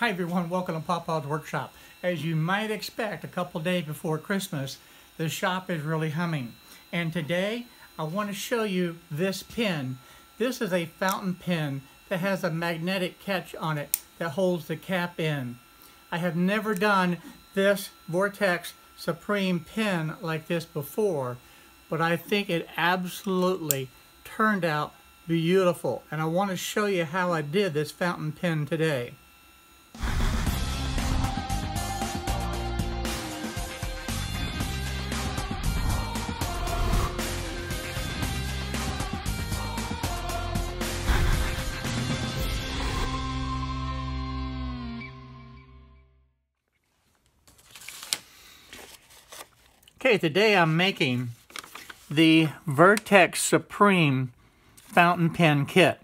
Hi everyone, welcome to Pawpaw's Workshop. As you might expect, a couple days before Christmas, the shop is really humming. And today, I want to show you this pen. This is a fountain pen that has a magnetic catch on it that holds the cap in. I have never done this Vertex Supreme pen like this before, but I think it absolutely turned out beautiful. And I want to show you how I did this fountain pen today. Okay, today I'm making the Vertex Supreme fountain pen kit.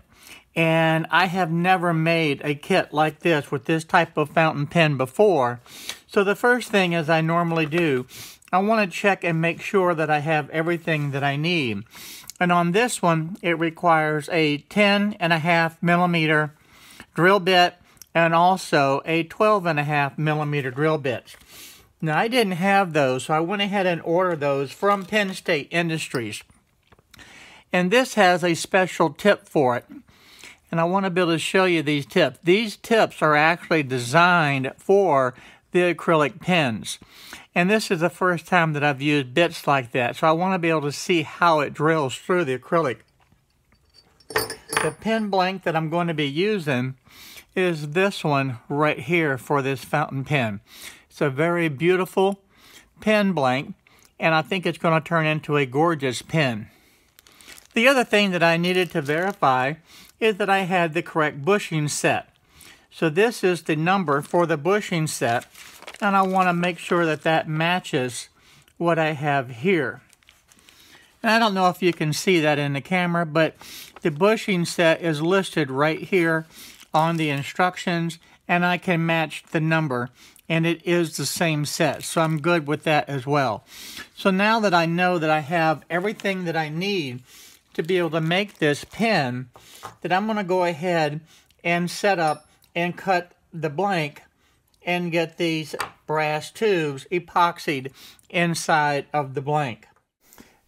And I have never made a kit like this with this type of fountain pen before. So the first thing as I normally do, I want to check and make sure that I have everything that I need. And on this one, it requires a 10 and a half millimeter drill bit and also a 12 and a half millimeter drill bit. Now, I didn't have those, so I went ahead and ordered those from Penn State Industries. And this has a special tip for it. And I want to be able to show you these tips. These tips are actually designed for the acrylic pens. And this is the first time that I've used bits like that. So I want to be able to see how it drills through the acrylic. The pen blank that I'm going to be using is this one right here for this fountain pen. It's a very beautiful pen blank, and I think it's going to turn into a gorgeous pen. The other thing that I needed to verify is that I had the correct bushing set. So this is the number for the bushing set, and I want to make sure that that matches what I have here. And I don't know if you can see that in the camera, but the bushing set is listed right here on the instructions, and I can match the number and it is the same set. So I'm good with that as well. So now that I know that I have everything that I need to be able to make this pen, that I'm going to go ahead and set up and cut the blank and get these brass tubes epoxied inside of the blank.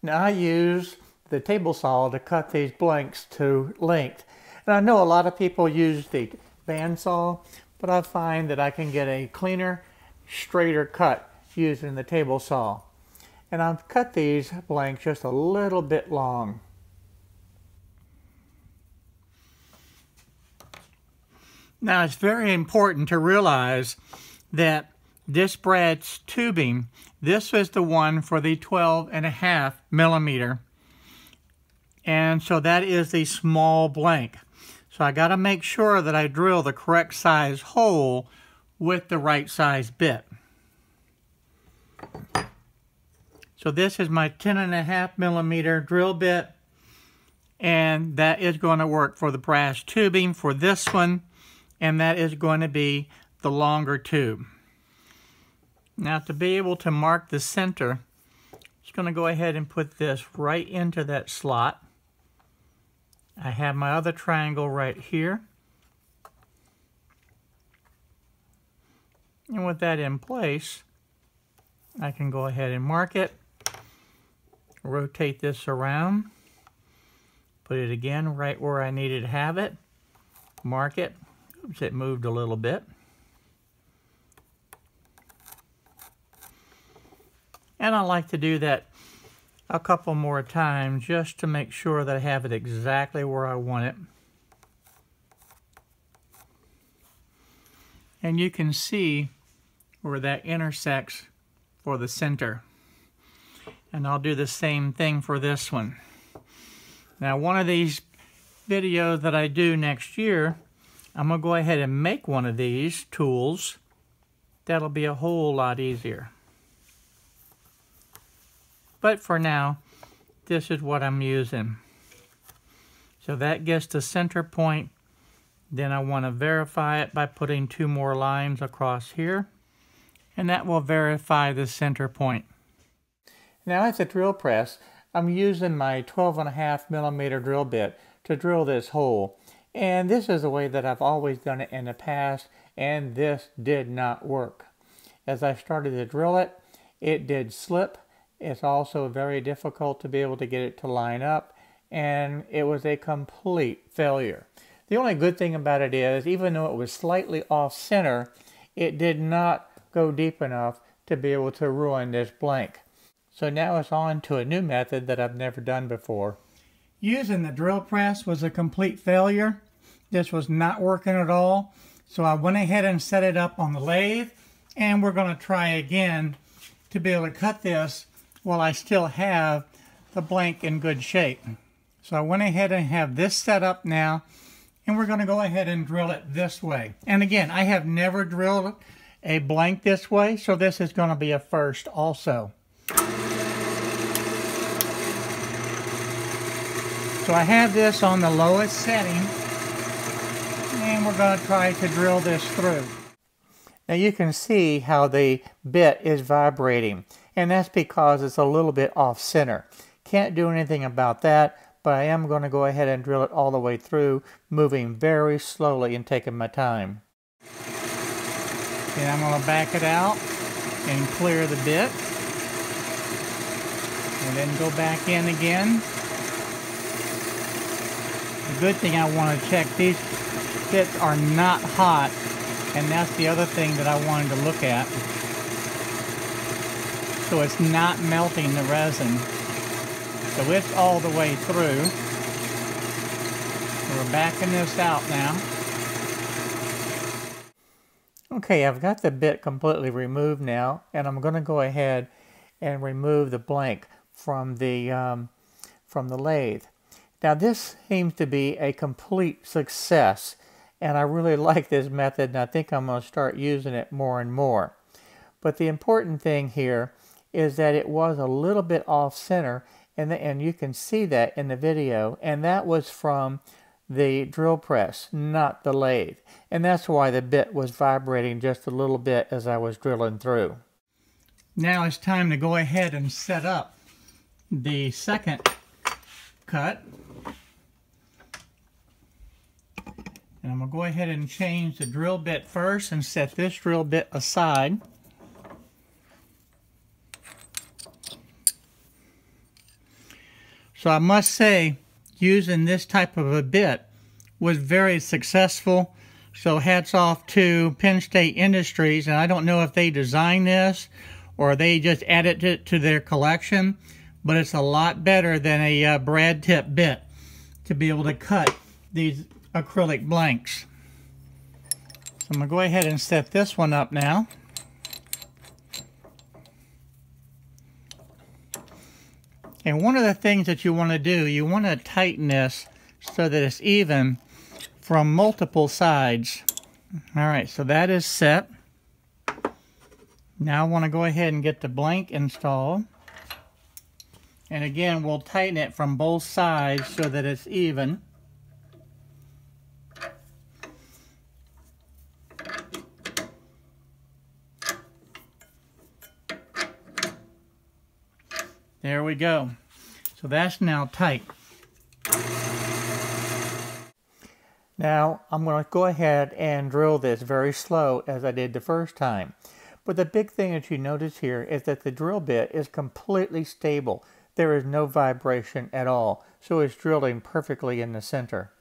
Now I use the table saw to cut these blanks to length. And I know a lot of people use the bandsaw, but I find that I can get a cleaner, straighter cut using the table saw. And I've cut these blanks just a little bit long. Now it's very important to realize that this Brad's tubing, this is the one for the 12 and a half millimeter. And so that is the small blank. So I got to make sure that I drill the correct size hole with the right size bit. So this is my 10 and a half millimeter drill bit and that is going to work for the brass tubing for this one and that is going to be the longer tube. Now to be able to mark the center, I'm just going to go ahead and put this right into that slot. I have my other triangle right here. And with that in place, I can go ahead and mark it, rotate this around, put it again right where I needed to have it, mark it. Oops, it moved a little bit. And I like to do that a couple more times just to make sure that I have it exactly where I want it. And you can see where that intersects for the center. And I'll do the same thing for this one. Now one of these videos that I do next year, I'm going to go ahead and make one of these tools. That'll be a whole lot easier. But for now, this is what I'm using. So that gets the center point. Then I want to verify it by putting two more lines across here. And that will verify the center point. Now at the drill press, I'm using my 12 and a half millimeter drill bit to drill this hole. And this is the way that I've always done it in the past, and this did not work. As I started to drill it, it did slip. It's also very difficult to be able to get it to line up, and it was a complete failure. The only good thing about it is, even though it was slightly off center, it did not go deep enough to be able to ruin this blank. So now it's on to a new method that I've never done before. Using the drill press was a complete failure. This was not working at all. So I went ahead and set it up on the lathe and we're going to try again to be able to cut this while I still have the blank in good shape. So I went ahead and have this set up now and we're going to go ahead and drill it this way. And again, I have never drilled a blank this way, so this is going to be a first also. So I have this on the lowest setting and we're going to try to drill this through. Now you can see how the bit is vibrating and that's because it's a little bit off center. Can't do anything about that but I am going to go ahead and drill it all the way through moving very slowly and taking my time. And I'm going to back it out and clear the bit and then go back in again the good thing I want to check, these bits are not hot, and that's the other thing that I wanted to look at. So it's not melting the resin. So it's all the way through. We're backing this out now. Okay, I've got the bit completely removed now, and I'm going to go ahead and remove the blank from the um, from the lathe. Now this seems to be a complete success and I really like this method and I think I'm going to start using it more and more. But the important thing here is that it was a little bit off center and, the, and you can see that in the video and that was from the drill press, not the lathe. And that's why the bit was vibrating just a little bit as I was drilling through. Now it's time to go ahead and set up the second cut. And I'm going to go ahead and change the drill bit first and set this drill bit aside. So I must say, using this type of a bit was very successful. So hats off to Penn State Industries. And I don't know if they designed this or they just added it to their collection. But it's a lot better than a uh, brad tip bit to be able to cut these acrylic blanks. So I'm to go ahead and set this one up now. And one of the things that you want to do, you want to tighten this so that it's even from multiple sides. All right, so that is set. Now I want to go ahead and get the blank installed. And again, we'll tighten it from both sides so that it's even. There we go. So that's now tight. Now I'm going to go ahead and drill this very slow as I did the first time. But the big thing that you notice here is that the drill bit is completely stable. There is no vibration at all, so it's drilling perfectly in the center.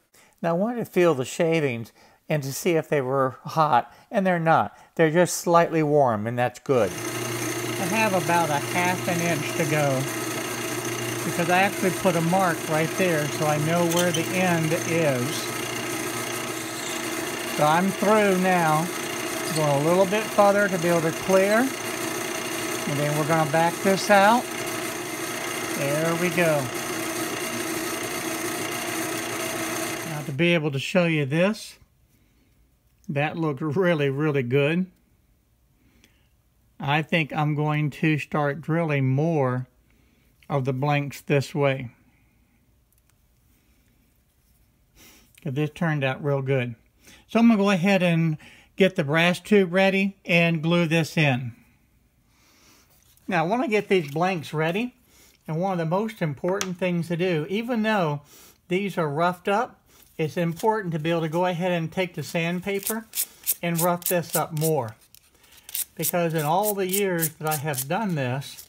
Now I wanted to feel the shavings and to see if they were hot, and they're not. They're just slightly warm, and that's good. I have about a half an inch to go because I actually put a mark right there so I know where the end is. So I'm through now. Going a little bit further to be able to clear. And then we're going to back this out. There we go. Now to be able to show you this, that looked really, really good. I think I'm going to start drilling more of the blanks this way. This turned out real good. So I'm going to go ahead and get the brass tube ready and glue this in. Now I want to get these blanks ready. And one of the most important things to do, even though these are roughed up, it's important to be able to go ahead and take the sandpaper and rough this up more. Because in all the years that I have done this,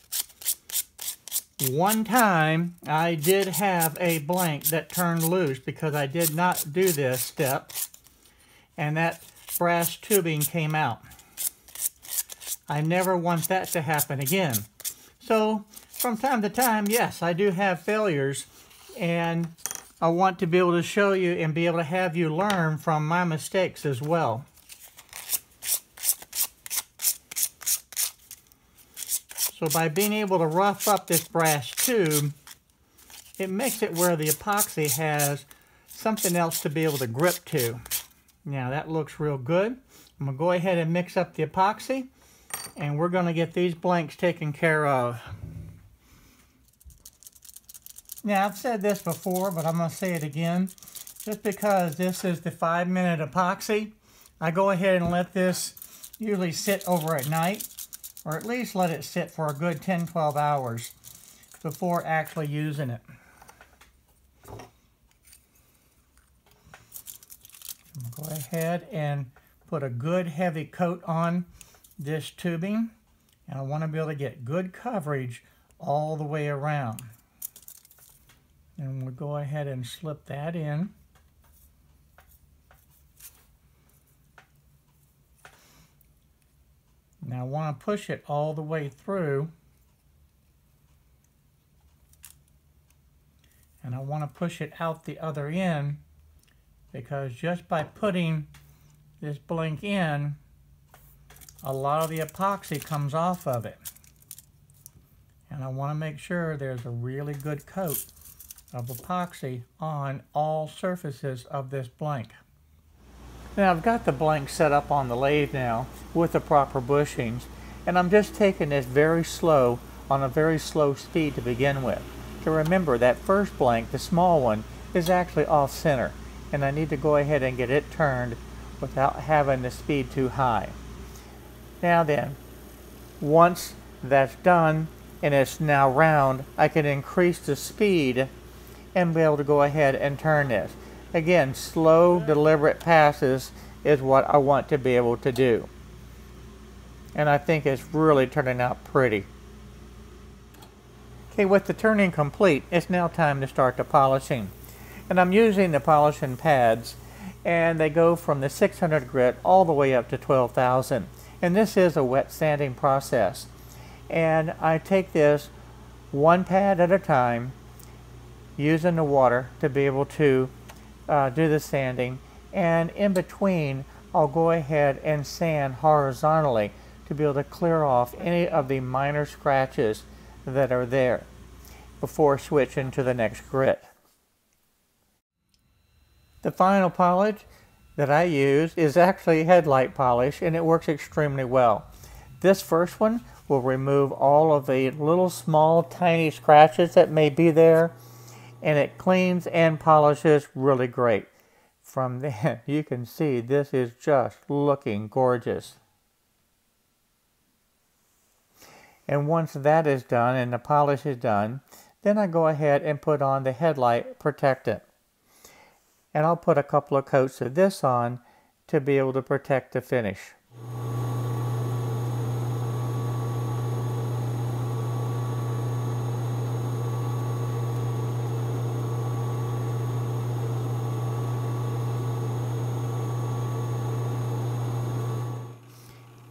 one time I did have a blank that turned loose because I did not do this step and that brass tubing came out. I never want that to happen again. So from time to time, yes, I do have failures and I want to be able to show you and be able to have you learn from my mistakes as well. So by being able to rough up this brass tube, it makes it where the epoxy has something else to be able to grip to. Now that looks real good. I'm to go ahead and mix up the epoxy and we're to get these blanks taken care of. Now I've said this before but I'm to say it again. Just because this is the five minute epoxy, I go ahead and let this usually sit over at night or at least let it sit for a good 10-12 hours before actually using it. Go ahead and put a good heavy coat on this tubing and I want to be able to get good coverage all the way around. And we'll go ahead and slip that in. Now I want to push it all the way through. And I want to push it out the other end because just by putting this blank in, a lot of the epoxy comes off of it. And I want to make sure there's a really good coat of epoxy on all surfaces of this blank. Now I've got the blank set up on the lathe now with the proper bushings and I'm just taking this very slow on a very slow speed to begin with. To remember that first blank, the small one, is actually off center and I need to go ahead and get it turned without having the speed too high. Now then, once that's done and it's now round, I can increase the speed and be able to go ahead and turn this. Again, slow, deliberate passes is what I want to be able to do. And I think it's really turning out pretty. Okay, with the turning complete, it's now time to start the polishing. And I'm using the polishing pads and they go from the 600 grit all the way up to 12,000. And this is a wet sanding process. And I take this one pad at a time using the water to be able to uh, do the sanding. And in between, I'll go ahead and sand horizontally to be able to clear off any of the minor scratches that are there before switching to the next grit. The final polish that I use is actually headlight polish and it works extremely well. This first one will remove all of the little small tiny scratches that may be there and it cleans and polishes really great. From there you can see this is just looking gorgeous. And once that is done and the polish is done, then I go ahead and put on the headlight protectant and I'll put a couple of coats of this on to be able to protect the finish.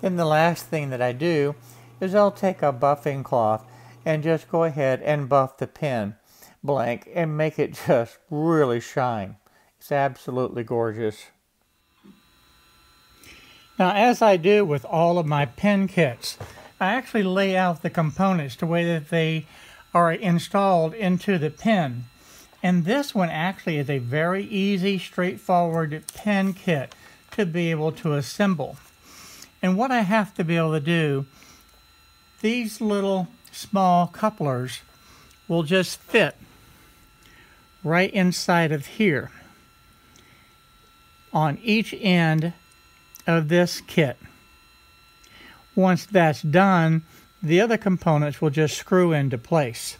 Then the last thing that I do is I'll take a buffing cloth and just go ahead and buff the pen blank and make it just really shine. It's absolutely gorgeous. Now, as I do with all of my pen kits, I actually lay out the components the way that they are installed into the pen. And this one actually is a very easy, straightforward pen kit to be able to assemble. And what I have to be able to do, these little small couplers will just fit right inside of here on each end of this kit. Once that's done, the other components will just screw into place.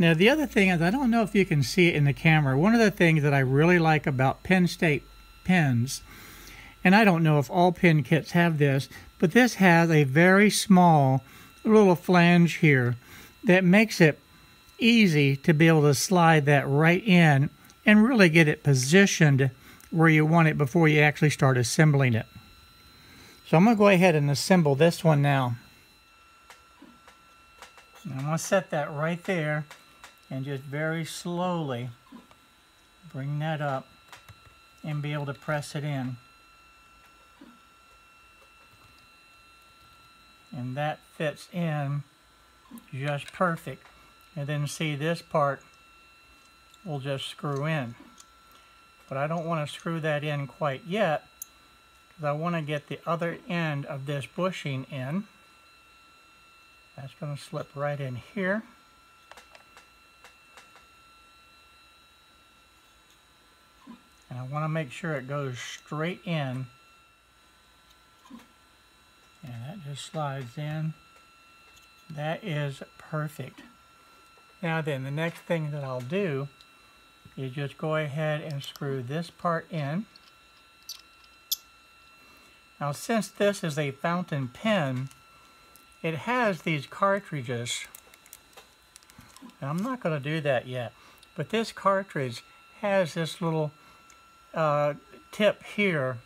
Now the other thing is, I don't know if you can see it in the camera, one of the things that I really like about Penn State pens, and I don't know if all pin kits have this, but this has a very small little flange here that makes it easy to be able to slide that right in and really get it positioned where you want it before you actually start assembling it. So I'm going to go ahead and assemble this one now. I'm going to set that right there and just very slowly bring that up and be able to press it in. And that fits in just perfect. And then see this part will just screw in. But I don't want to screw that in quite yet because I want to get the other end of this bushing in. That's going to slip right in here. And I want to make sure it goes straight in. And that just slides in. That is perfect. Now then, the next thing that I'll do is just go ahead and screw this part in. Now since this is a fountain pen, it has these cartridges. And I'm not going to do that yet, but this cartridge has this little uh, tip here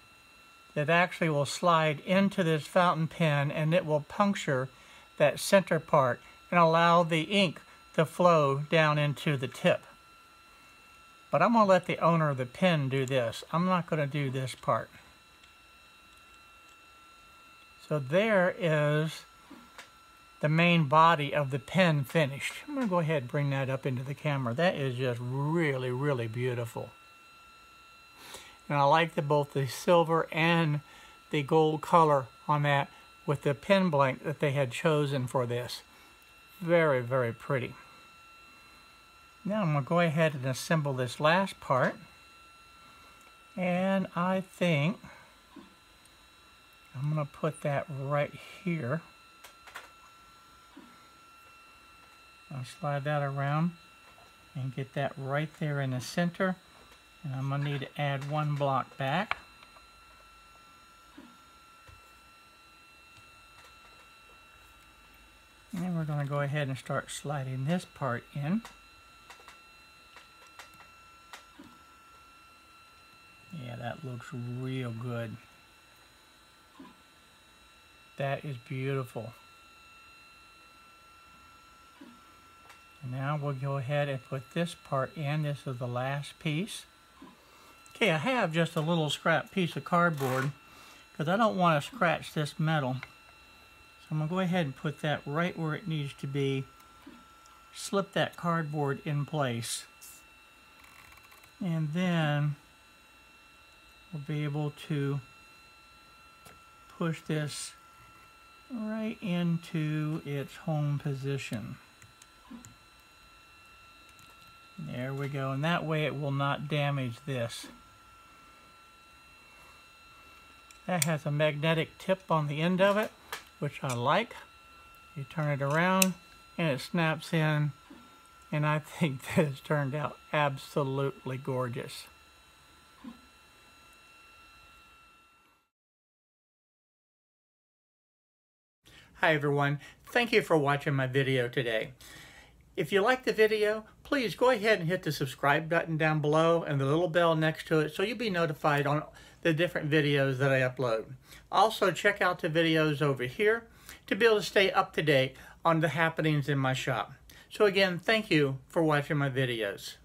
that actually will slide into this fountain pen and it will puncture that center part and allow the ink to flow down into the tip. But I'm going to let the owner of the pen do this. I'm not going to do this part. So there is the main body of the pen finished. I'm going to go ahead and bring that up into the camera. That is just really, really beautiful. And I like the, both the silver and the gold color on that with the pen blank that they had chosen for this. Very, very pretty. Now I'm going to go ahead and assemble this last part. And I think I'm going to put that right here. I'll slide that around and get that right there in the center. And I'm going to need to add one block back. And we're going to go ahead and start sliding this part in. Yeah, that looks real good. That is beautiful. Now we'll go ahead and put this part in. This is the last piece. Okay, I have just a little scrap piece of cardboard because I don't want to scratch this metal. So I'm going to go ahead and put that right where it needs to be. Slip that cardboard in place. And then we'll be able to push this right into its home position. There we go, and that way it will not damage this. That has a magnetic tip on the end of it, which I like. You turn it around and it snaps in, and I think this turned out absolutely gorgeous. Hi everyone, thank you for watching my video today. If you like the video, please go ahead and hit the subscribe button down below and the little bell next to it so you'll be notified on the different videos that I upload. Also check out the videos over here to be able to stay up to date on the happenings in my shop. So again, thank you for watching my videos.